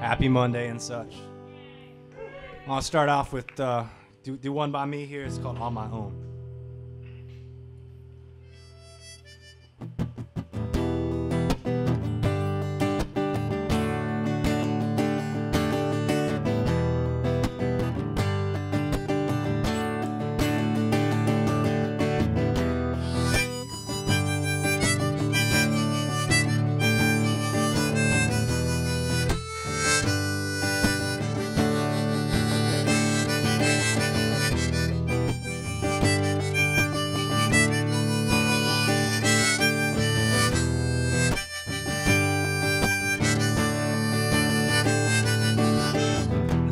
Happy Monday and such. I'll start off with uh, do, do one by me here. It's called On My Own.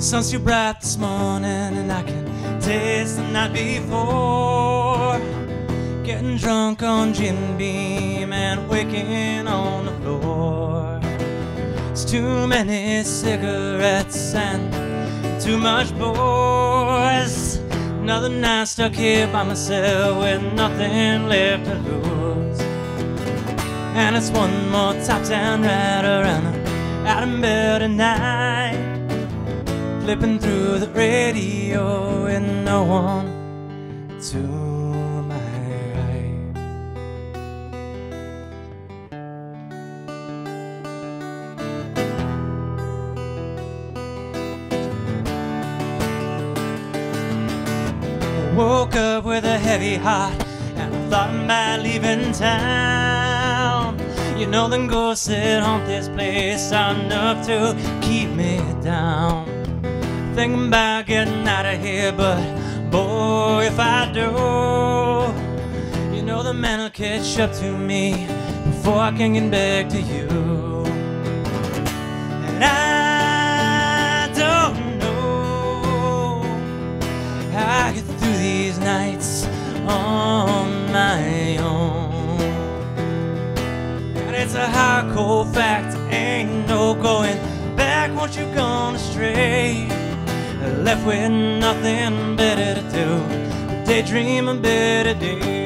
Sun's too bright this morning, and I can taste the night before. Getting drunk on Jim Beam and waking on the floor. It's too many cigarettes and too much boys. Another night stuck here by myself with nothing left to lose. And it's one more top down ride around out in bed flipping through the radio with no one to my right. Woke up with a heavy heart and I thought about leaving town. You know, them ghosts that haunt this place enough to keep me down thinking about getting out of here, but boy, if I do, you know the man will catch up to me before I can get back to you. And I don't know how I get through these nights on my own. And it's a hard, cold fact, ain't no going back once you've gone astray left with nothing better to do. Daydream better days.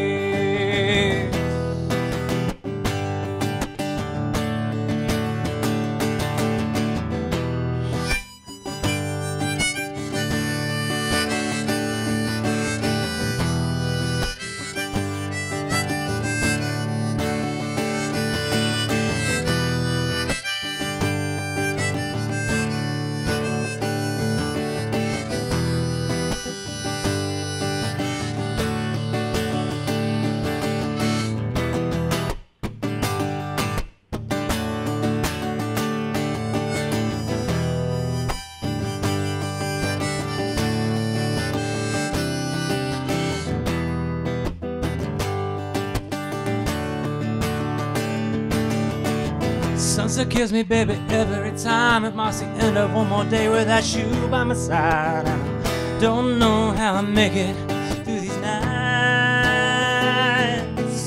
Sunset kills me, baby, every time. It marks the end of one more day without you by my side. I don't know how I make it through these nights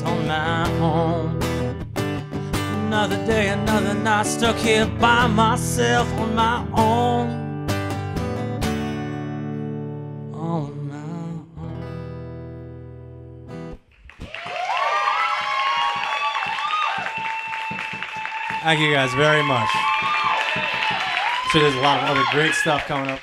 on my own. Another day, another night, stuck here by myself on my own. On Thank you guys very much. sure there's a lot of other great stuff coming up.